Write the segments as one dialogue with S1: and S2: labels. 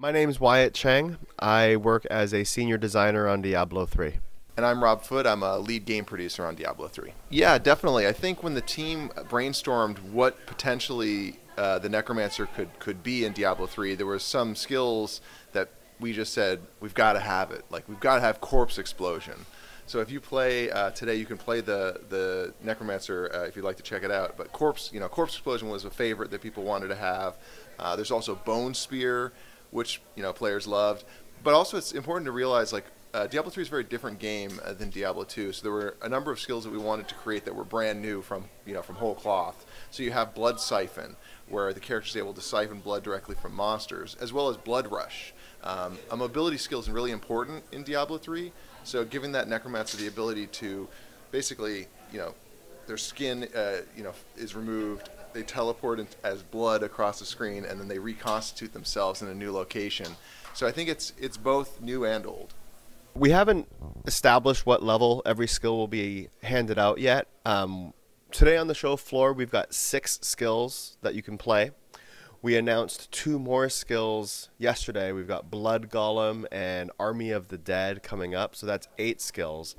S1: My name is Wyatt Cheng. I work as a senior designer on Diablo 3.
S2: And I'm Rob Foote. I'm a lead game producer on Diablo 3. Yeah, definitely. I think when the team brainstormed what potentially uh, the Necromancer could, could be in Diablo 3, there were some skills that we just said, we've got to have it. Like, we've got to have Corpse Explosion. So if you play uh, today, you can play the the Necromancer uh, if you'd like to check it out. But Corpse, you know, Corpse Explosion was a favorite that people wanted to have. Uh, there's also Bone Spear, which you know players loved. But also, it's important to realize like uh, Diablo 3 is a very different game uh, than Diablo 2. So there were a number of skills that we wanted to create that were brand new from you know from whole cloth. So you have Blood Siphon, where the character is able to siphon blood directly from monsters, as well as Blood Rush. Um, a mobility skill is really important in Diablo 3. So giving that Necromancer the ability to basically, you know, their skin, uh, you know, is removed they teleport as blood across the screen, and then they reconstitute themselves in a new location. So I think it's it's both new and old.
S1: We haven't established what level every skill will be handed out yet. Um, today on the show floor, we've got six skills that you can play. We announced two more skills yesterday. We've got Blood Golem and Army of the Dead coming up, so that's eight skills.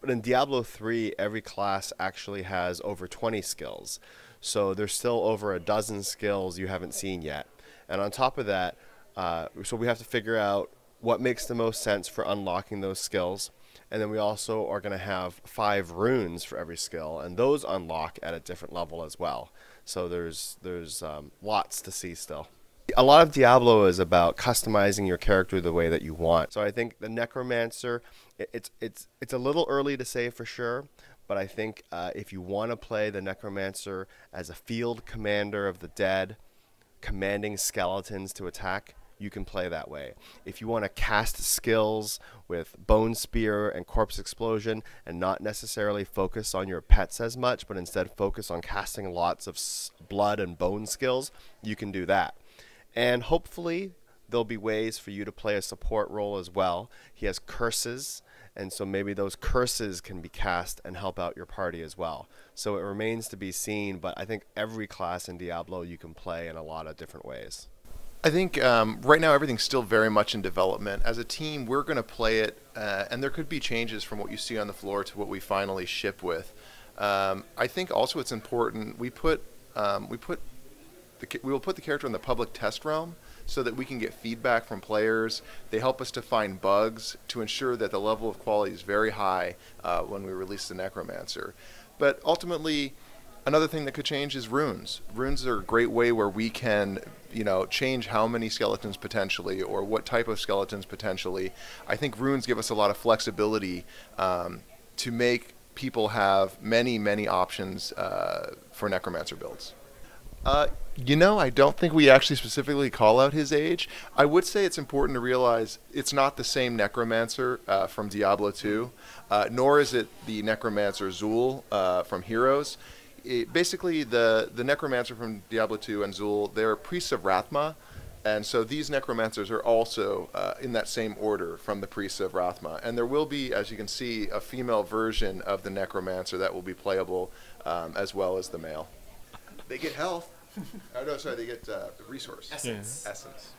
S1: But in Diablo 3, every class actually has over 20 skills. So there's still over a dozen skills you haven't seen yet. And on top of that, uh, so we have to figure out what makes the most sense for unlocking those skills. And then we also are going to have five runes for every skill, and those unlock at a different level as well. So there's there's um, lots to see still. A lot of Diablo is about customizing your character the way that you want. So I think the Necromancer, it's it's it's a little early to say for sure, but I think uh, if you want to play the Necromancer as a field commander of the dead, commanding skeletons to attack, you can play that way. If you want to cast skills with Bone Spear and Corpse Explosion and not necessarily focus on your pets as much, but instead focus on casting lots of blood and bone skills, you can do that. And hopefully, there'll be ways for you to play a support role as well. He has curses and so maybe those curses can be cast and help out your party as well. So it remains to be seen, but I think every class in Diablo you can play in a lot of different ways.
S2: I think um, right now everything's still very much in development. As a team, we're going to play it, uh, and there could be changes from what you see on the floor to what we finally ship with. Um, I think also it's important we put um, we put the, we will put the character in the public test realm so that we can get feedback from players. They help us to find bugs to ensure that the level of quality is very high uh, when we release the Necromancer. But ultimately, another thing that could change is runes. Runes are a great way where we can, you know, change how many skeletons potentially or what type of skeletons potentially. I think runes give us a lot of flexibility um, to make people have many, many options uh, for Necromancer builds. Uh, you know, I don't think we actually specifically call out his age. I would say it's important to realize it's not the same Necromancer uh, from Diablo 2, uh, nor is it the Necromancer Xul uh, from Heroes. It, basically, the, the Necromancer from Diablo 2 and Xul, they're priests of Rathma, and so these Necromancers are also uh, in that same order from the priests of Rathma. And there will be, as you can see, a female version of the Necromancer that will be playable um, as well as the male. They get health oh no, sorry, they get uh, resource
S3: essence.
S2: Yeah. Essence.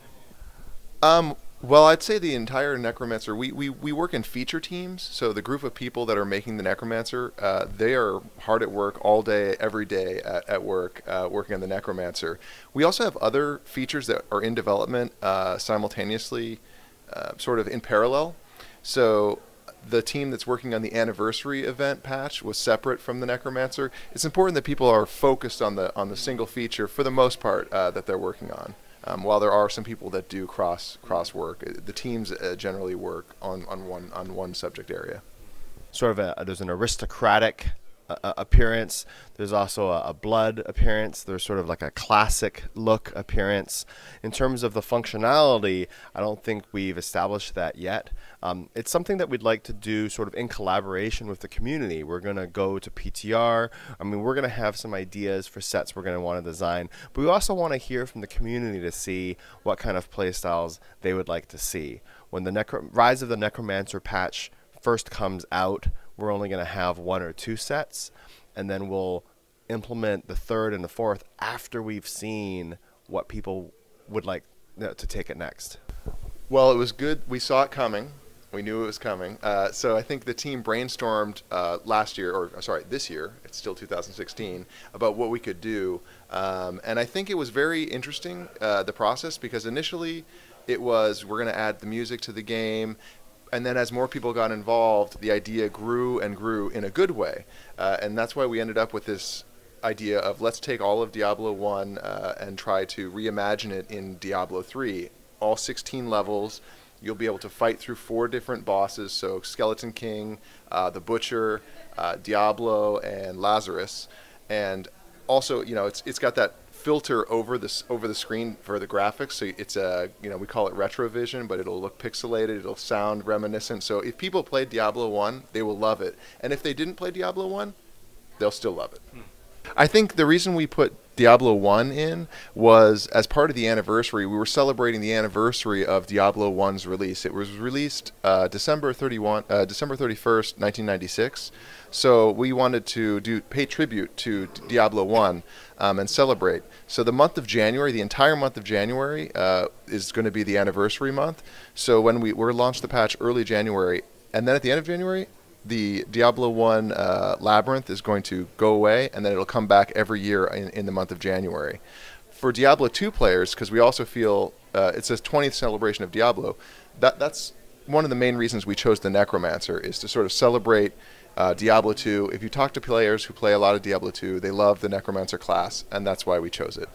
S2: Um, well, I'd say the entire Necromancer. We, we, we work in feature teams, so the group of people that are making the Necromancer, uh, they are hard at work all day, every day at, at work, uh, working on the Necromancer. We also have other features that are in development uh, simultaneously, uh, sort of in parallel. So the team that's working on the anniversary event patch was separate from the Necromancer. It's important that people are focused on the on the single feature for the most part uh, that they're working on. Um, while there are some people that do cross cross work, uh, the teams uh, generally work on, on one on one subject area.
S1: Sort of a there's an aristocratic uh, appearance. There's also a, a, blood appearance. There's sort of like a classic look appearance. In terms of the functionality, I don't think we've established that yet. Um, it's something that we'd like to do sort of in collaboration with the community. We're going to go to PTR. I mean, we're going to have some ideas for sets we're going to want to design, but we also want to hear from the community to see what kind of playstyles they would like to see. When the Necro- Rise of the Necromancer patch first comes out, we're only going to have one or two sets, and then we'll implement the third and the fourth after we've seen what people would like to take it next.
S2: Well, it was good. We saw it coming. We knew it was coming. Uh, so I think the team brainstormed uh, last year, or sorry, this year. It's still 2016 about what we could do, um, and I think it was very interesting uh, the process because initially it was we're going to add the music to the game. And then, as more people got involved, the idea grew and grew in a good way, uh, and that's why we ended up with this idea of let's take all of Diablo 1 uh, and try to reimagine it in Diablo 3. All 16 levels, You'll be able to fight through four different bosses. So Skeleton King, uh, the Butcher, uh, Diablo, and Lazarus. And also, you know, it's it's got that filter over this over the screen for the graphics. So it's a you know we call it retrovision, but it'll look pixelated. It'll sound reminiscent. So if people played Diablo one, they will love it. And if they didn't play Diablo one, they'll still love it. Hmm. I think the reason we put Diablo 1 in was as part of the anniversary. We were celebrating the anniversary of Diablo 1's release. It was released uh, December 31, uh, December 31st, 1996. So we wanted to do pay tribute to Diablo 1 um, and celebrate. So the month of January, the entire month of January, uh, is going to be the anniversary month. So when we we launched the patch early January, and then at the end of January, the Diablo 1 uh, Labyrinth is going to go away, and then it'll come back every year in, in the month of January. For Diablo 2 players, because we also feel uh, it's a 20th celebration of Diablo, that, that's one of the main reasons we chose the Necromancer, is to sort of celebrate uh, Diablo 2. If you talk to players who play a lot of Diablo 2, they love the Necromancer class, and that's why we chose it.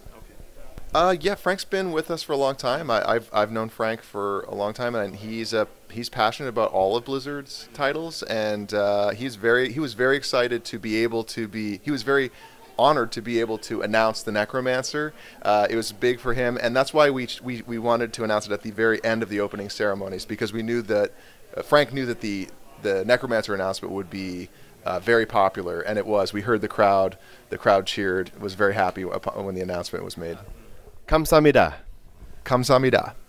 S2: Uh, yeah, Frank's been with us for a long time. I, have I've known Frank for a long time, and he's a he's passionate about all of Blizzard's titles, and uh, he's very he was very excited to be able to be he was very honored to be able to announce the Necromancer. Uh, it was big for him, and that's why we, we we wanted to announce it at the very end of the opening ceremonies because we knew that uh, Frank knew that the the Necromancer announcement would be. Uh, very popular, and it was. We heard the crowd. The crowd cheered. Was very happy when the announcement was made.
S1: 감사합니다.
S2: 감사합니다.